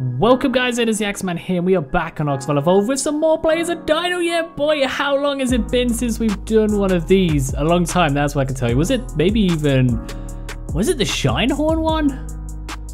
Welcome guys, it is the Axeman here and we are back on Oxford Evolved with some more players of Dino. Yeah boy, how long has it been since we've done one of these? A long time, that's what I can tell you. Was it maybe even, was it the Shinehorn one?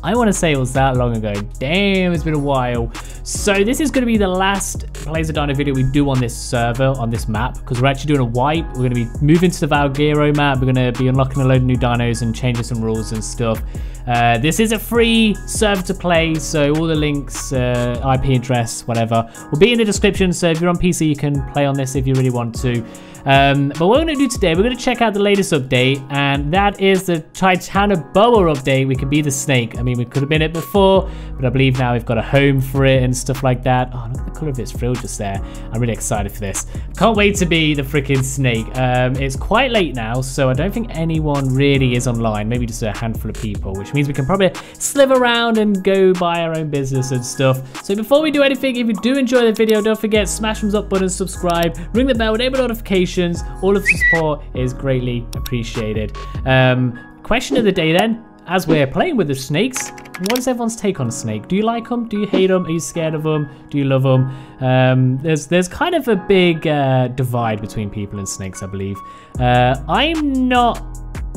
I want to say it was that long ago. Damn, it's been a while. So this is going to be the last of Dino video we do on this server, on this map, because we're actually doing a wipe. We're going to be moving to the Valguero map. We're going to be unlocking a load of new dinos and changing some rules and stuff. Uh, this is a free server to play, so all the links, uh, IP address, whatever, will be in the description. So if you're on PC, you can play on this if you really want to. Um, but what we're going to do today, we're going to check out the latest update, and that is the Titanoboa update. We can be the snake. I mean, we could have been it before, but I believe now we've got a home for it and stuff like that. Oh, look at the color of its frill just there. I'm really excited for this. Can't wait to be the freaking snake. Um, it's quite late now, so I don't think anyone really is online. Maybe just a handful of people, which means we can probably slip around and go by our own business and stuff. So before we do anything, if you do enjoy the video, don't forget smash thumbs up button, subscribe, ring the bell, enable notifications all of the support is greatly appreciated. Um, question of the day then, as we're playing with the snakes, what is everyone's take on a snake? Do you like them? Do you hate them? Are you scared of them? Do you love them? Um, there's there's kind of a big uh, divide between people and snakes, I believe. Uh, I'm not.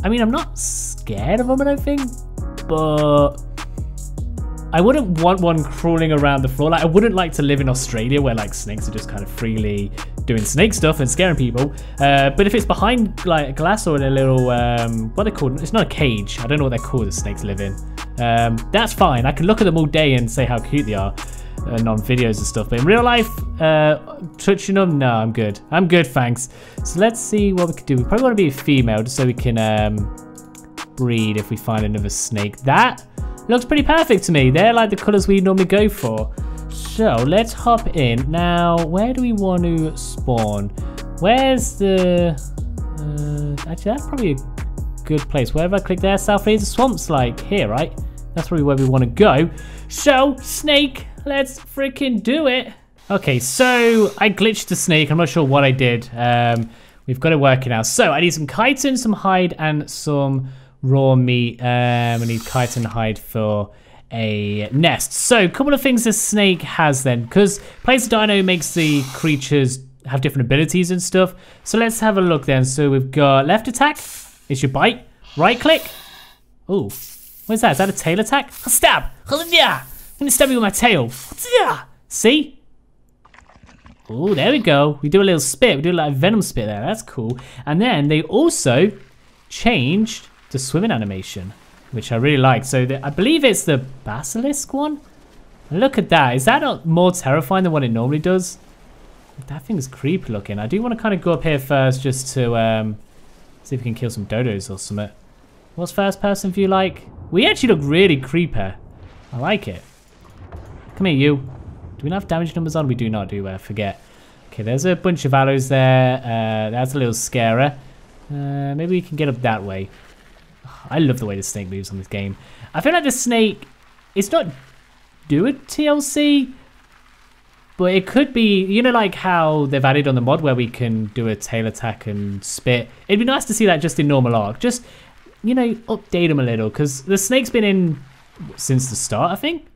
I mean, I'm not scared of them. I don't think, but I wouldn't want one crawling around the floor. Like, I wouldn't like to live in Australia where like snakes are just kind of freely doing snake stuff and scaring people. Uh, but if it's behind like a glass or in a little, um, what they called, it's not a cage. I don't know what they're called. The snakes live in. Um, that's fine. I can look at them all day and say how cute they are. And on videos and stuff, but in real life, uh, touching them, no, I'm good. I'm good, thanks. So let's see what we can do. We probably want to be a female just so we can um, breed if we find another snake. That Looks pretty perfect to me. They're like the colors we normally go for. So let's hop in. Now, where do we want to spawn? Where's the... Uh, actually, that's probably a good place. Wherever I click there, South Fraser Swamp's like here, right? That's probably where we want to go. So, snake, let's freaking do it. Okay, so I glitched the snake. I'm not sure what I did. Um, we've got it working now. So I need some chitin, some hide, and some raw meat. Um, we need chitin hide for a nest. So a couple of things this snake has then, because Place Dino makes the creatures have different abilities and stuff. So let's have a look then. So we've got left attack, it's your bite. Right click. Oh, what's that? Is that a tail attack? A Stab. I'm gonna stab you with my tail. See? Oh, there we go. We do a little spit. We do like a venom spit there. That's cool. And then they also changed the swimming animation, which I really like. So the, I believe it's the basilisk one. Look at that. Is that not more terrifying than what it normally does? That thing's creepy looking. I do want to kind of go up here first just to um, see if we can kill some dodos or something. What's first person view like? We actually look really creepy. I like it. Come here, you. Do we not have damage numbers on? We do not, do I? Forget. Okay, there's a bunch of arrows there. Uh, that's a little scarer. Uh, maybe we can get up that way. I love the way the snake moves on this game. I feel like the snake, it's not do a TLC, but it could be, you know, like how they've added on the mod where we can do a tail attack and spit. It'd be nice to see that just in normal Ark. Just, you know, update them a little because the snake's been in since the start, I think.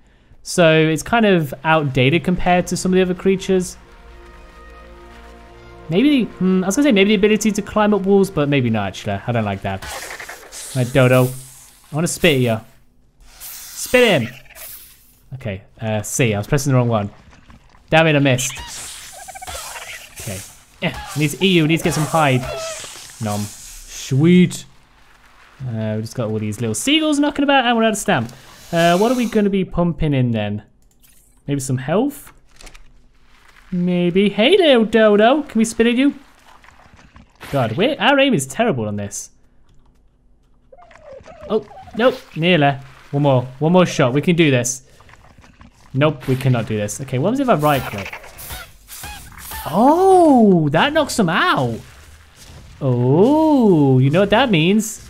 So it's kind of outdated compared to some of the other creatures. Maybe, hmm, I was gonna say maybe the ability to climb up walls, but maybe not actually. I don't like that. My dodo. I want to spit you. Spit him! Okay, uh, C. I was pressing the wrong one. Damn it, I missed. Okay. Yeah, needs EU, needs to get some hide. Nom. Sweet. Uh, we just got all these little seagulls knocking about and we're out of stamp. Uh, what are we going to be pumping in then? Maybe some health? Maybe. Hey there, Dodo. Can we spit at you? God, our aim is terrible on this. Oh, nope, nearly. One more, one more shot. We can do this. Nope, we cannot do this. Okay, what happens if I right click? Oh, that knocks him out. Oh, you know what that means?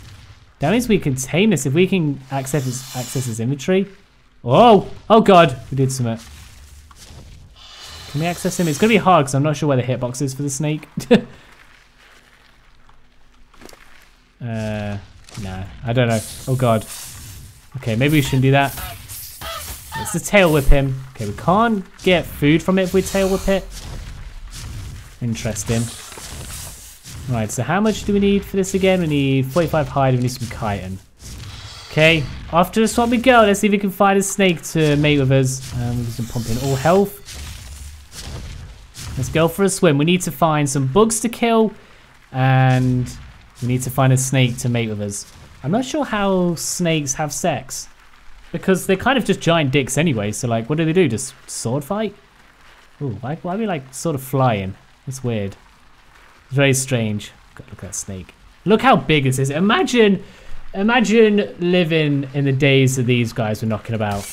That means we can tame this if we can access his, access his inventory. Oh, oh god, we did something. Can we access him? It's going to be hard because I'm not sure where the hitbox is for the snake. uh, Nah, I don't know. Oh god. Okay, maybe we shouldn't do that. Let's just tail whip him. Okay, we can't get food from it if we tail whip it. Interesting. Right, so how much do we need for this again? We need 45 hide, we need some chitin. Okay, after the swamp we go. Let's see if we can find a snake to mate with us. Um, we can pump in all health. Let's go for a swim. We need to find some bugs to kill. And we need to find a snake to mate with us. I'm not sure how snakes have sex. Because they're kind of just giant dicks anyway. So like, what do they do? Just sword fight? Ooh, why, why are we like sort of flying? It's weird. It's very strange. God, look at that snake. Look how big this is. Imagine, imagine living in the days that these guys were knocking about.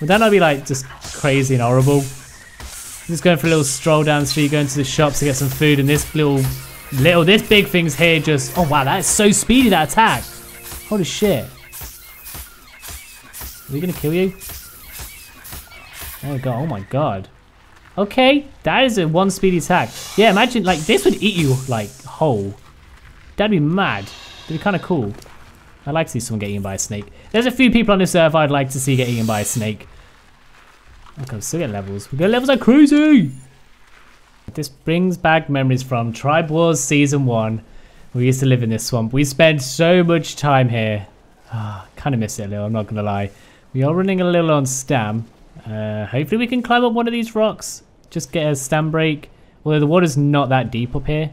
Would that not be like just crazy and horrible? Just going for a little stroll down the street, going to the shops to get some food, and this little, little, this big thing's here just, oh wow, that is so speedy, that attack. Holy shit. Are we gonna kill you? Oh my god, oh my god. Okay, that is a one speedy attack. Yeah, imagine, like, this would eat you, like, whole. That'd be mad. That'd be kind of cool. I'd like to see someone get eaten by a snake. There's a few people on this server I'd like to see get eaten by a snake. Okay, we still getting levels. We get levels like crazy! This brings back memories from Tribe Wars Season 1. We used to live in this swamp. We spent so much time here. Ah, kind of miss it a little, I'm not going to lie. We are running a little on stam. Uh, hopefully we can climb up one of these rocks. Just get a stam break. Although the water's not that deep up here.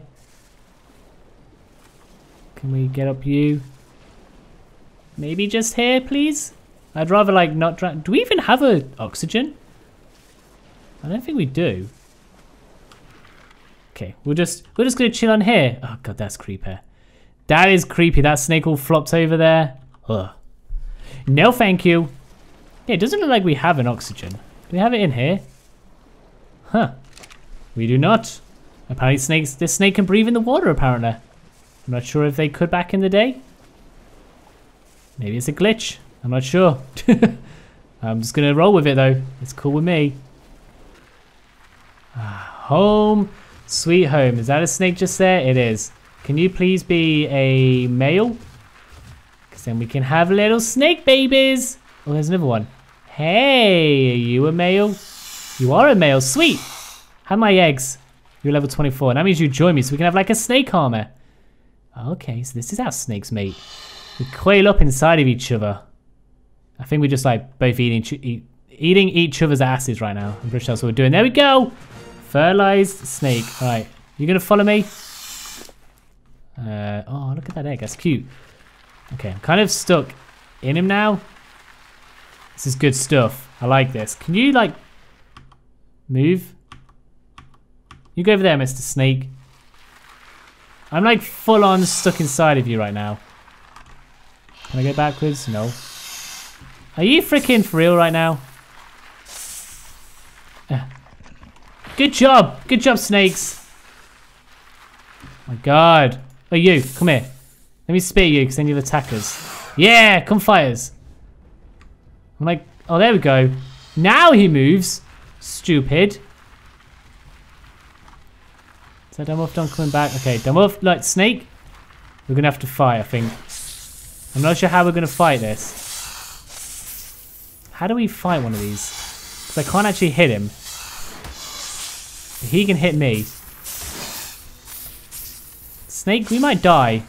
Can we get up you? Maybe just here, please? I'd rather like not drown. Do we even have a oxygen? I don't think we do. Okay, we're just we're just gonna chill on here. Oh god, that's creepy. That is creepy. That snake all flopped over there. Ugh. No, thank you. Yeah, it doesn't look like we have an oxygen. Do we have it in here? Huh. We do not. Apparently snakes, this snake can breathe in the water apparently. I'm not sure if they could back in the day. Maybe it's a glitch. I'm not sure. I'm just to roll with it though. It's cool with me. Ah, home. Sweet home. Is that a snake just there? It is. Can you please be a male? Because then we can have little snake babies. Oh, there's another one. Hey, are you a male? You are a male. Sweet. Have my eggs. You're level 24. And that means you join me so we can have like a snake armor. Okay, so this is how snakes mate. We coil up inside of each other. I think we're just like both eating eat, eating each other's asses right now. I'm pretty sure that's what we're doing. There we go. Fertilized snake. All right, you gonna follow me? Uh, oh, look at that egg. That's cute. Okay, I'm kind of stuck in him now. This is good stuff. I like this. Can you like move? You go over there, Mr. Snake. I'm like full on stuck inside of you right now. Can I go backwards? No. Are you freaking for real right now? Uh. Good job. Good job, snakes. my god. Oh, you. Come here. Let me spear you because then you'll attack us. Yeah, come fight us. I'm like, oh, there we go. Now he moves. Stupid. That Dimorph done coming back? Okay, Dimorph, like, snake. We're going to have to fight, I think. I'm not sure how we're going to fight this. How do we fight one of these? Because I can't actually hit him. He can hit me. Snake, we might die.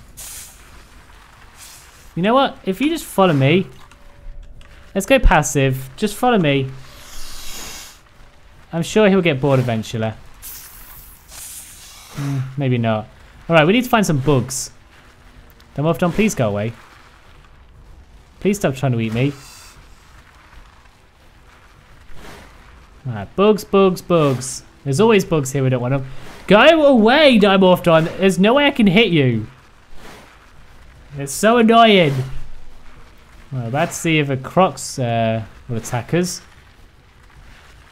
You know what? If you just follow me. Let's go passive. Just follow me. I'm sure he'll get bored eventually. Mm, maybe not. Alright, we need to find some bugs. Dimorph, please go away. Please stop trying to eat me. Alright, bugs, bugs, bugs. There's always bugs here, we don't want them. Go away, Dimorphodon. There's no way I can hit you. It's so annoying. Well, let's see if a Crocs uh, will attack us.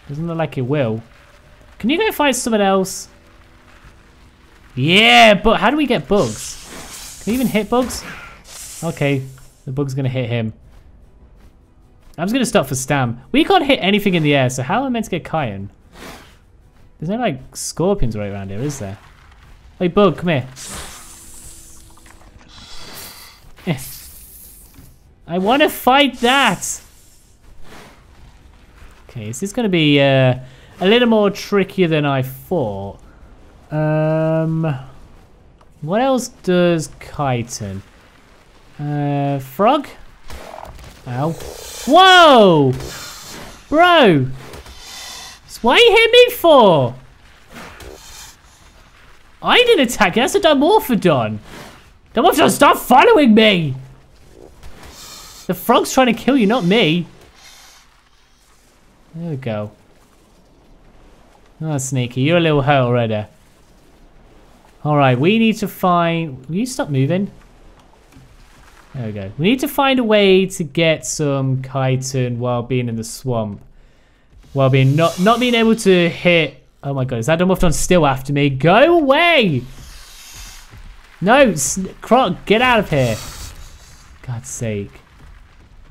Doesn't look like it will. Can you go find someone else? Yeah, but how do we get bugs? Can you even hit bugs? Okay, the bug's gonna hit him. I'm just gonna stop for Stam. We can't hit anything in the air, so how am I meant to get chitin? There's no like scorpions right around here, is there? Hey bug, come here. Eh. I wanna fight that! Okay, this is going to be uh, a little more trickier than I thought. Um, what else does chitin? Uh, frog? Ow. Whoa! Bro! Why you hit me for? I didn't attack you. That's a Dimorphodon. Dimorphodon, stop following me! The frog's trying to kill you, not me. There we go. Oh, Sneaky, you're a little hurt already. Alright, we need to find... Will you stop moving? There we go. We need to find a way to get some chitin while being in the swamp. While being not not being able to hit... Oh my god, is that Dimorphodon still after me? Go away! No, Croc, get out of here. God's sake.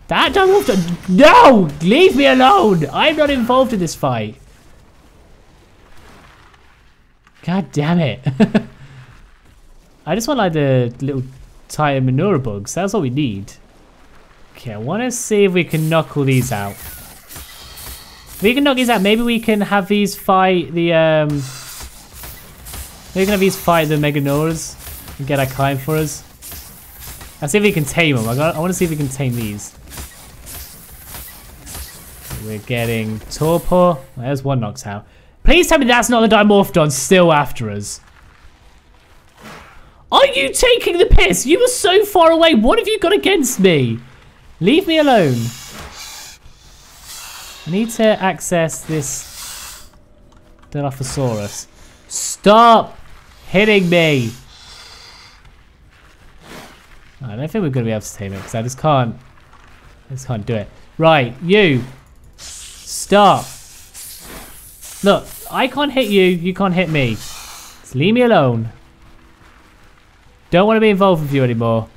That Dimorphodon... No! Leave me alone! I'm not involved in this fight. God damn it. I just want like the little Titanomyrma bugs. That's all we need. Okay, I want to see if we can knock all these out. We can knock these out, maybe we can have these fight the, um... We can have these fight the Meganeuras and get our chitin for us. Let's see if we can tame them. I, got, I want to see if we can tame these. We're getting Torpor. There's one knocked out. Please tell me that's not the Dimorphodon still after us. Are you taking the piss? You were so far away. What have you got against me? Leave me alone. Need to access this Dilophosaurus. Stop hitting me. I don't think we're going to be able to tame it because I just can't. I just can't do it. Right, you. Stop. Look, I can't hit you. You can't hit me. Just leave me alone. Don't want to be involved with you anymore.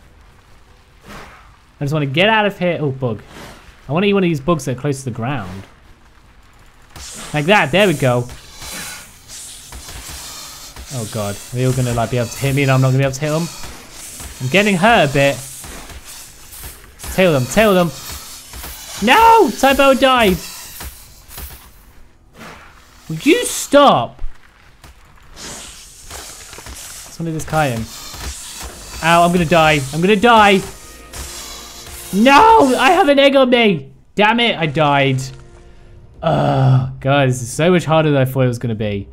I just want to get out of here. Oh, bug. I want to eat one of these bugs that are close to the ground. Like that. There we go. Oh, God. Are they all to like be able to hit me and I'm not to be able to hit them? I'm getting hurt a bit. Tail them. Tail them. No! Typo died. Will you stop? Somebody this chitin. Ow, I'm gonna die. I'm gonna die. No! I have an egg on me! Damn it, I died. Oh, guys, is so much harder than I thought it was gonna be.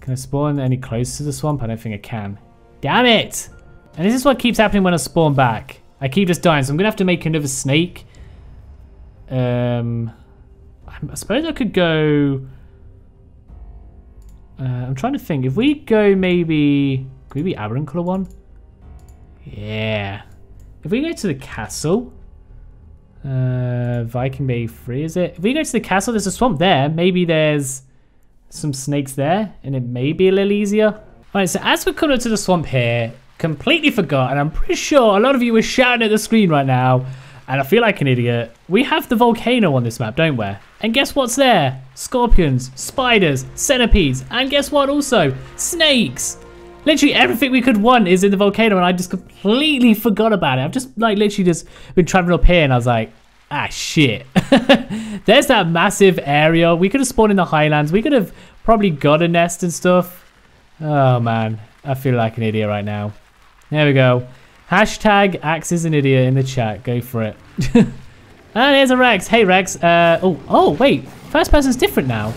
Can I spawn any closer to the swamp? I don't think I can. Damn it! And this is what keeps happening when I spawn back. I keep just dying, so I'm gonna have to make another snake. Um, I suppose I could go... Uh, I'm trying to think. If we go maybe... Could we be Aberrant Colour one? Yeah. If we go to the castle... Uh, Viking Bay 3, is it? If we go to the castle, there's a swamp there. Maybe there's some snakes there, and it may be a little easier. Alright, so as we're coming to the swamp here, completely forgot, and I'm pretty sure a lot of you are shouting at the screen right now, and I feel like an idiot. We have the volcano on this map, don't we? And guess what's there? Scorpions, spiders, centipedes, and guess what also? Snakes! Literally everything we could want is in the volcano and I just completely forgot about it. I've just like literally just been traveling up here and I was like, ah shit. There's that massive area. We could have spawned in the highlands. We could have probably got a nest and stuff. Oh man, I feel like an idiot right now. There we go. Hashtag Axe is an idiot in the chat. Go for it. and here's a Rex. Hey Rex. Uh, oh, oh wait. First person's different now.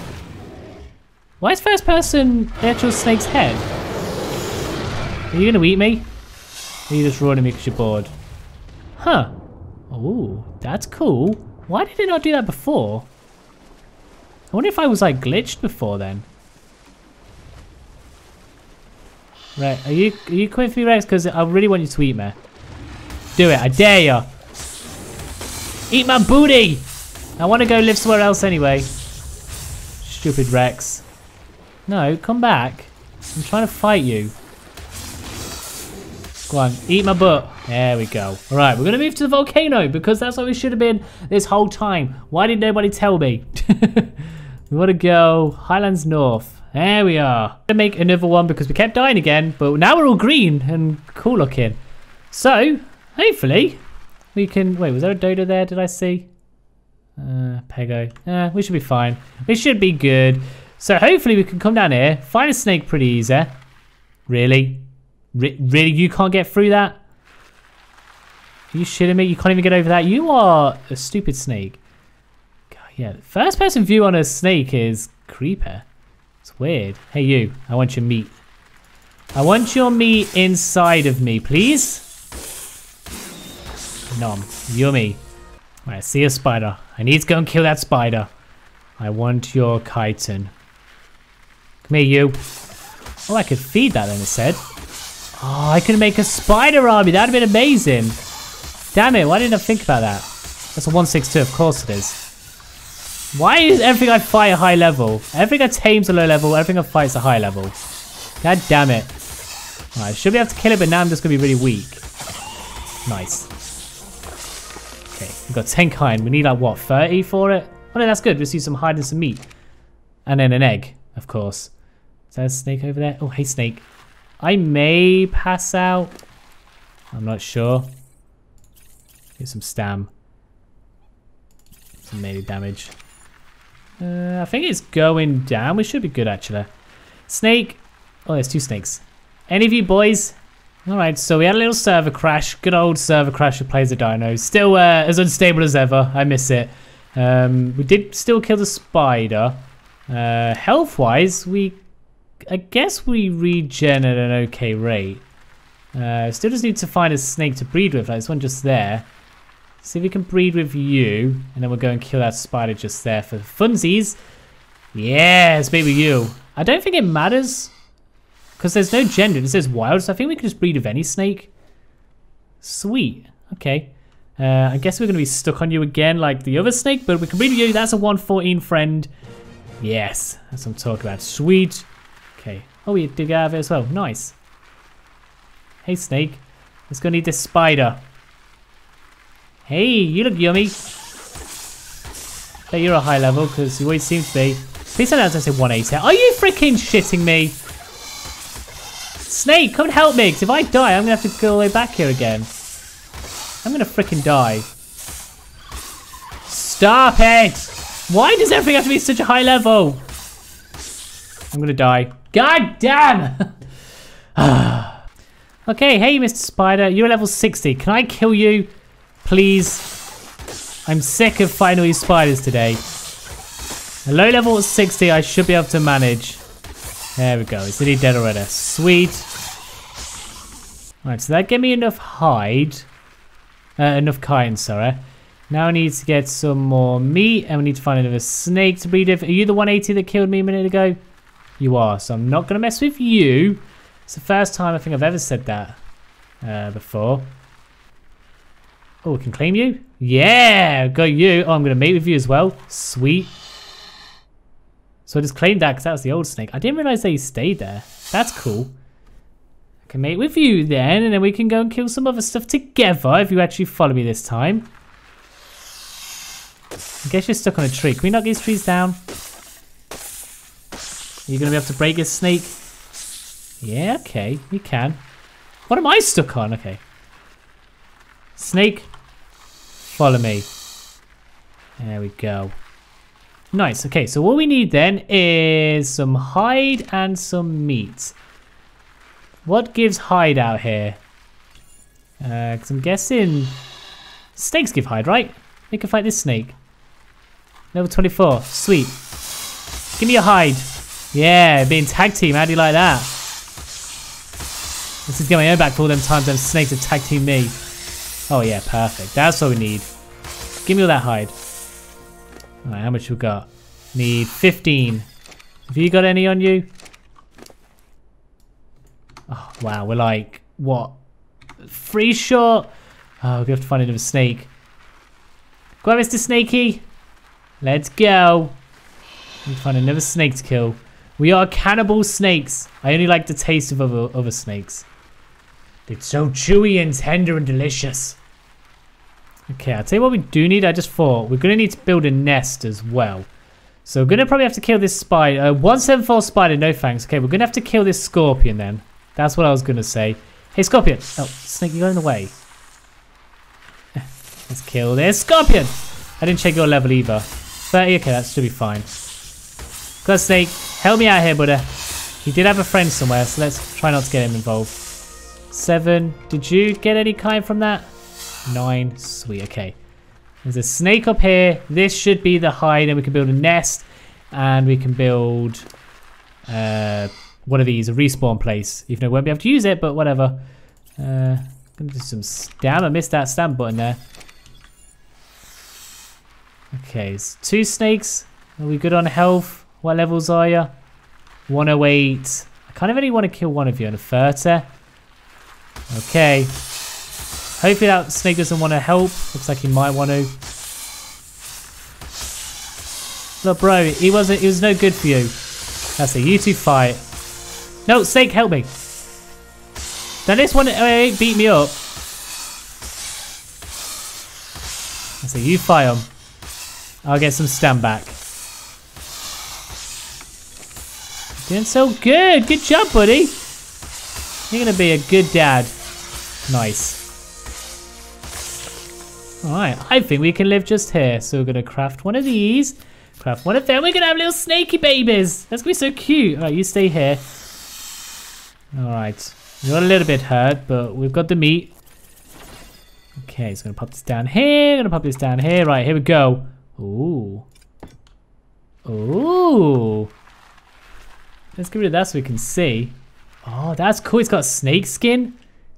Why is first person the actual snake's head? Are you gonna eat me? Or are you just running me because you're bored? Huh. Oh, that's cool. Why did it not do that before? I wonder if I was like glitched before then. Right, are you are you coming for me, Rex? Because I really want you to eat me. Do it, I dare you. Eat my booty! I want to go live somewhere else anyway. Stupid Rex. No, come back. I'm trying to fight you. Go on, eat my butt. There we go. All right, we're going to move to the volcano because that's where we should have been this whole time. Why did nobody tell me? we want to go Highlands North. There we are. Going to make another one because we kept dying again, but now we're all green and cool looking. So, hopefully, we can... Wait, was there a dodo there? Did I see? Uh, Pego. Uh, we should be fine. We should be good. So hopefully we can come down here, find a snake pretty easy. Really? Re really? You can't get through that? Are you shitting me? You can't even get over that? You are a stupid snake. God, yeah, first person view on a snake is creeper. It's weird. Hey you, I want your meat. I want your meat inside of me, please. Nom. Yummy. I see a spider. I need to go and kill that spider. I want your chitin. Come here, you. Oh, I could feed that then, it said. Oh, I could make a spider army. That'd have been amazing. Damn it, why didn't I think about that? That's a 162, of course it is. Why is everything I fight a high level? Everything I tame's a low level, everything I fight's a high level. God damn it. Alright, I should be able to kill it, but now I'm just going to be really weak. Nice. Okay, we've got 10 chitin. We need like, what, 30 for it? Oh no, that's good. Let's use some hide and some meat. And then an egg, of course. Is there a snake over there? Oh, hey, snake. I may pass out. I'm not sure. Get some stam. Some melee damage. Uh, I think it's going down. We should be good, actually. Snake. Oh, there's two snakes. Any of you boys? Alright, so we had a little server crash. Good old server crash of Plays of dinos. Still uh, as unstable as ever. I miss it. Um, we did still kill the spider. Uh, Health-wise, we... I guess we regen at an okay rate. Uh, still just need to find a snake to breed with. Like this one just there. See if we can breed with you. And then we'll go and kill that spider just there for funsies. Yes, baby you. I don't think it matters because there's no gender. It says wild, so I think we can just breed with any snake. Sweet. Okay. Uh, I guess we're going to be stuck on you again like the other snake, but we can breed with you. That's a 114 friend. Yes, that's what I'm talking about. Sweet. Okay. Oh, we did get out of it as well. Nice. Hey, snake. Let's go need this spider. Hey, you look yummy. Bet you're a high level because you always seem to be. Please don't say 180. Are you freaking shitting me? Snake, come and help me, because if I die, I'm going to have to go all the way back here again. I'm going to freaking die. Stop it! Why does everything have to be such a high level? I'm going to die. God damn! okay, hey, Mr. Spider. You're level 60. Can I kill you, please? I'm sick of fighting all spiders today. A low level 60, I should be able to manage. There we go. Is he dead already? Sweet. Right, so that gave me enough hide. Uh, enough chitin, sorry. Now I need to get some more meat, and we need to find another snake to breed with. Are you the 180 that killed me a minute ago? You are, so I'm not going to mess with you. It's the first time I think I've ever said that uh, before. Oh, we can claim you? Yeah, got you. Oh, I'm going to mate with you as well. Sweet. So I just claimed that because that was the old snake. I didn't realize they stayed there. That's cool. I can mate with you then, and then we can go and kill some other stuff together if you actually follow me this time. I guess you're stuck on a tree. Can we knock these trees down? Are you going to be able to break a snake? Yeah, okay. You can. What am I stuck on? Okay. Snake, follow me. There we go. Nice. Okay, so what we need then is some hide and some meat. What gives hide out here? Because uh, I'm guessing snakes give hide, right? We can fight this snake. Level 24. Sweet. Give me a hide. Yeah, being tag team. How do you like that? This is getting my own back for all them times them snakes have tag team me. Oh yeah, perfect. That's what we need. Give me all that hide. Alright, how much we got? Need 15. Have you got any on you? Oh, wow, we're like, what? Free shot? Oh, we have to find another snake. Go on, Mr. Snakey. Let's go. We need to find another snake to kill. We are cannibal snakes. I only like the taste of other, other snakes. It's so chewy and tender and delicious. Okay, I'll tell you what we do need. I just thought we're going to need to build a nest as well. So we're going to probably have to kill this spider. Uh, 174 spider, no thanks. Okay, we're going to have to kill this scorpion then. That's what I was going to say. Hey, scorpion. Oh, snake, you're in the way. Let's kill this scorpion. I didn't check your level either. 30, okay, that should be fine. Got Snake, help me out here, buddy. He did have a friend somewhere, so let's try not to get him involved. Seven, did you get any chitin from that? Nine, sweet, okay. There's a snake up here. This should be the hide, and we can build a nest, and we can build uh, one of these, a respawn place. Even though we won't be able to use it, but whatever. Uh, gonna do some stamp. I missed that stamp button there. Okay, so two snakes. Are we good on health? What levels are you? 108. I kind of only want to kill one of you on a 30. Okay. Hopefully that snake doesn't want to help. Looks like he might want to. Look, bro, he wasn't. He was no good for you. That's it. You two fight. No, snake, help me. Now this one uh, beat me up. That's it. You fight him. I'll get some stand back. Doing so good. Good job, buddy. You're going to be a good dad. Nice. Alright, I think we can live just here. So we're going to craft one of these. Craft one of them. We're going to have little snaky babies. That's going to be so cute. Alright, you stay here. Alright. You're a little bit hurt, but we've got the meat. Okay, so I'm going to pop this down here. Going to pop this down here. Right, here we go. Ooh. Ooh. Let's get rid of that so we can see. Oh, that's cool. It's got snake skin.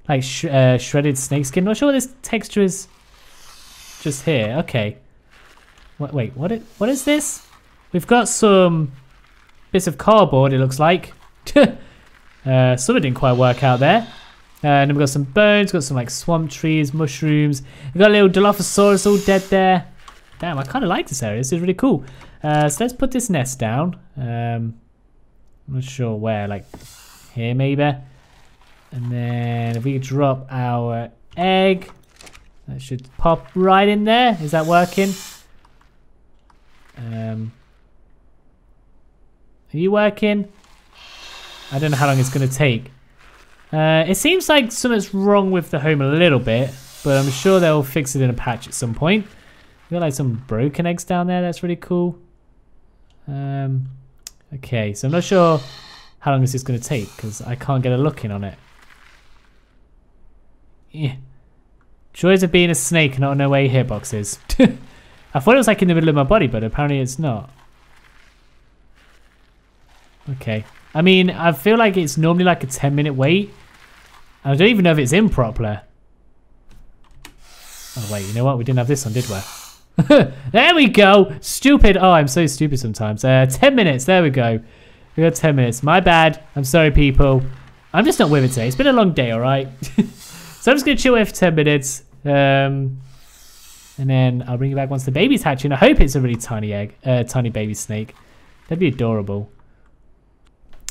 Like sh uh, shredded snake skin. Not sure what this texture is just here. Okay. Wait, what, it, what is this? We've got some bits of cardboard, it looks like. uh, some didn't quite work out there. Uh, and we've got some bones, got some like swamp trees, mushrooms. We've got a little Dilophosaurus all dead there. Damn, I kind of like this area. This is really cool. Uh, so let's put this nest down. Um, I'm not sure where, like here maybe. And then if we drop our egg, that should pop right in there. Is that working? Um, are you working? I don't know how long it's going to take. Uh, it seems like something's wrong with the home a little bit, but I'm sure they'll fix it in a patch at some point. We got like some broken eggs down there. That's really cool. Um, Okay, so I'm not sure how long this is going to take because I can't get a look in on it. Yeah. Joys of being a snake not know where your hitbox is. I thought it was like in the middle of my body, but apparently it's not. Okay. I mean, I feel like it's normally like a 10 minute wait. I don't even know if it's in properly. Oh wait, you know what? We didn't have this one, did we? there we go. Stupid. Oh, I'm so stupid sometimes. Uh, 10 minutes. There we go. We got 10 minutes. My bad. I'm sorry, people. I'm just not with it today. It's been a long day, all right? so I'm just going to chill here for 10 minutes. Um, and then I'll bring you back once the baby's hatching. I hope it's a really tiny egg, uh, tiny baby snake. That'd be adorable.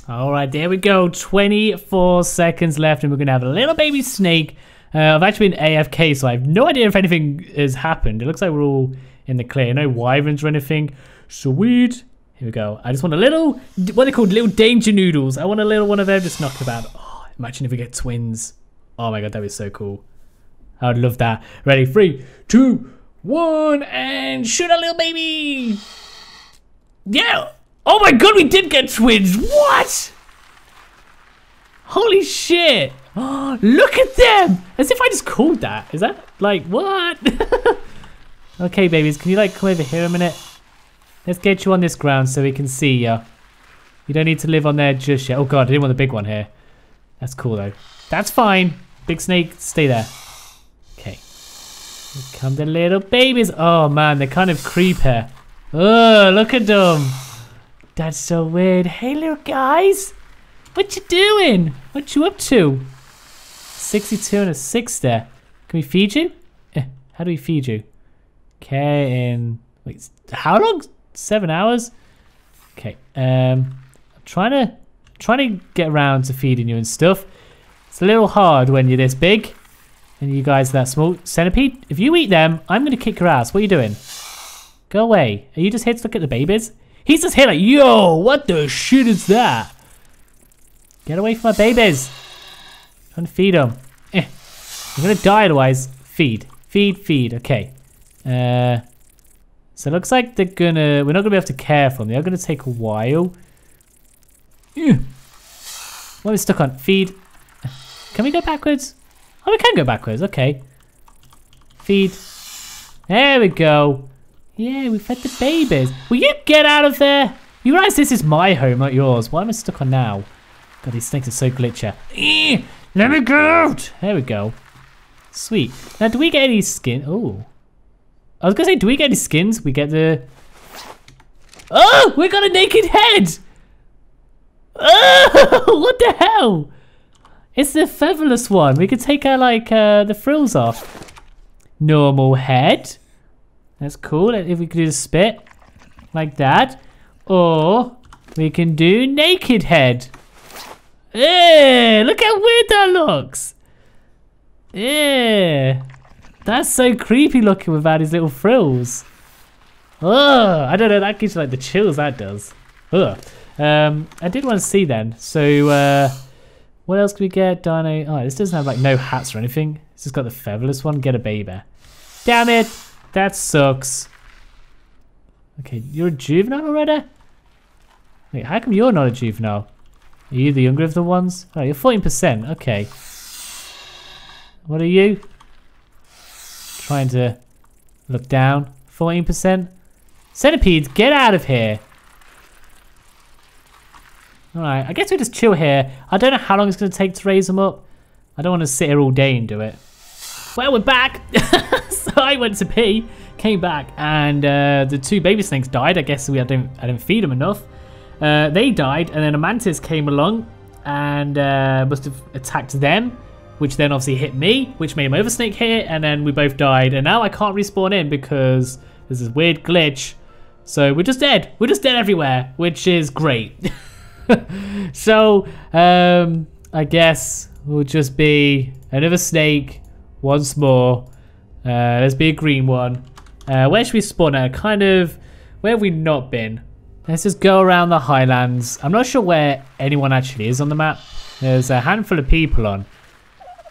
All right, there we go. 24 seconds left, and we're going to have a little baby snake uh, I've actually been AFK, so I have no idea if anything has happened. It looks like we're all in the clear. No wyverns or anything. Sweet. Here we go. I just want a little, what are they called? Little danger noodles. I want a little one of them just knocked about. Oh, imagine if we get twins. Oh my god, that would be so cool. I would love that. Ready? Three, two, one, and shoot a little baby. Yeah. Oh my god, we did get twins. What? Holy shit. Look at them! As if I just called that. Is that like what? okay, babies, can you like come over here a minute? Let's get you on this ground so we can see you. You don't need to live on there just yet. Oh god, I didn't want the big one here. That's cool though. That's fine. Big snake, stay there. Okay. Here come the little babies. Oh man, they're kind of creepy. Oh, look at them. That's so weird. Hey little guys. What you doing? What you up to? 62 and a 6 there. Can we feed you? Eh, how do we feed you? Okay, in... Wait, how long? Seven hours? Okay, um... I'm trying to... Trying to get around to feeding you and stuff. It's a little hard when you're this big. And you guys are that small. Centipede, if you eat them, I'm going to kick your ass. What are you doing? Go away. Are you just here to look at the babies? He's just here like, yo, what the shit is that? Get away from my babies. To feed them. Eh. I'm gonna die otherwise. Feed. Feed, feed. Okay. Uh, So it looks like they're gonna, we're not gonna be able to care for them. They're gonna take a while. What are we stuck on? Feed. Can we go backwards? Oh, we can go backwards. Okay. Feed. There we go. Yeah, we fed the babies. Will you get out of there? You realize this is my home, not yours. Why am I stuck on now? God, these snakes are so glitchy. Let me go out. There we go. Sweet. Now, do we get any skin? Oh. I was to say, do we get any skins? We get the... Oh, we got a naked head. Oh, what the hell? It's the featherless one. We could take our, like, uh, the frills off. Normal head. That's cool. If we could do the spit. Like that. Or we can do naked head. Yeah, look how weird that looks. Yeah. That's so creepy looking without his little frills. Oh, I don't know. That gives you like the chills, that does. Ugh. Um, I did want to see then. So, uh, what else can we get? Dino. Oh, this doesn't have like no hats or anything. It's just got the featherless one. Get a baby. Damn it. That sucks. Okay, you're a juvenile already? Wait, how come you're not a juvenile? Are you the younger of the ones? Oh, you're 14%. Okay. What are you? Trying to look down. 14%. Centipedes, get out of here. Alright, I guess we just chill here. I don't know how long it's going to take to raise them up. I don't want to sit here all day and do it. Well, we're back. so I went to pee, came back, and uh, the two baby snakes died. I guess we I didn't, I didn't feed them enough. Uh, they died, and then a mantis came along and uh, must have attacked them, which then obviously hit me, which made my other snake hit, and then we both died. And now I can't respawn in because there's this weird glitch. So we're just dead. We're just dead everywhere, which is great. so, um, I guess we'll just be another snake once more. Uh, let's be a green one. Uh, where should we spawn at? Kind of, where have we not been? Let's just go around the highlands. I'm not sure where anyone actually is on the map. There's a handful of people on,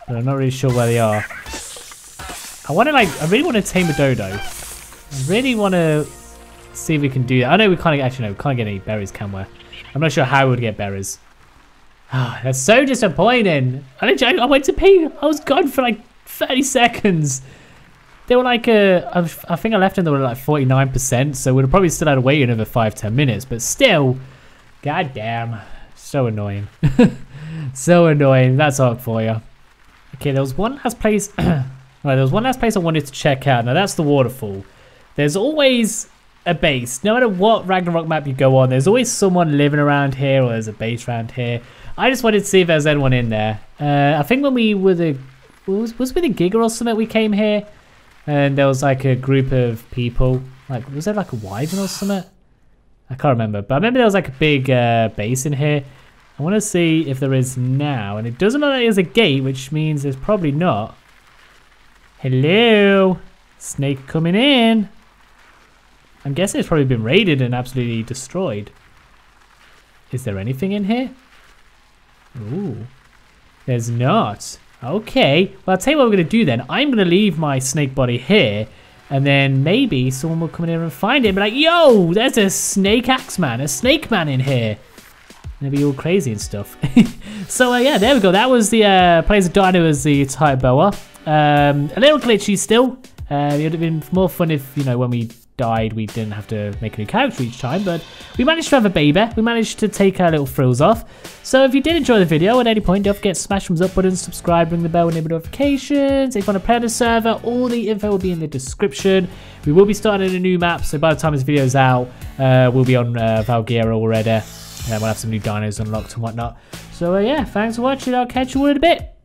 but I'm not really sure where they are. I want to like, I really want to tame a dodo. I really want to see if we can do that. I know we can't actually no, we can't get any berries, can we? I'm not sure how we would get berries. Oh, that's so disappointing. I, I went to pee. I was gone for like 30 seconds. They were like, uh, I think I left them, they were like 49%, so we'd probably still had to wait another 5-10 minutes, but still, goddamn, so annoying. so annoying, that's all for you. Okay, there was one last place, right, there was one last place I wanted to check out, now that's the waterfall. There's always a base. No matter what Ragnarok map you go on, there's always someone living around here or there's a base around here. I just wanted to see if there's anyone in there. Uh, I think when we were the... Was, was we the Giga or something we came here? And there was like a group of people. Like, was there like a wyvern or something? I can't remember. But I remember there was like a big uh, base in here. I want to see if there is now. And it doesn't look like there's a gate, which means there's probably not. Hello? Snake coming in. I'm guessing it's probably been raided and absolutely destroyed. Is there anything in here? Ooh. There's not. Okay. Well, I'll tell you what we're going to do then. I'm going to leave my snake body here. And then maybe someone will come in here and find it and be like, Yo, there's a snake axe man, a snake man in here. And they'll be all crazy and stuff. so, uh, yeah, there we go. That was the uh, Plays of Dino as the Titanoboa. Um, a little glitchy still. Uh, it would have been more fun if, you know, when we died, we didn't have to make a new character each time, but we managed to have a baby. We managed to take our little frills off. So if you did enjoy the video at any point, don't forget to smash thumbs up button, subscribe, ring the bell, enable notifications. If you want to play on the server, all the info will be in the description. We will be starting a new map, so by the time this video is out, uh, we'll be on uh, already. And we'll have some new dinos unlocked and whatnot. So uh, yeah, thanks for watching. I'll catch you in a bit.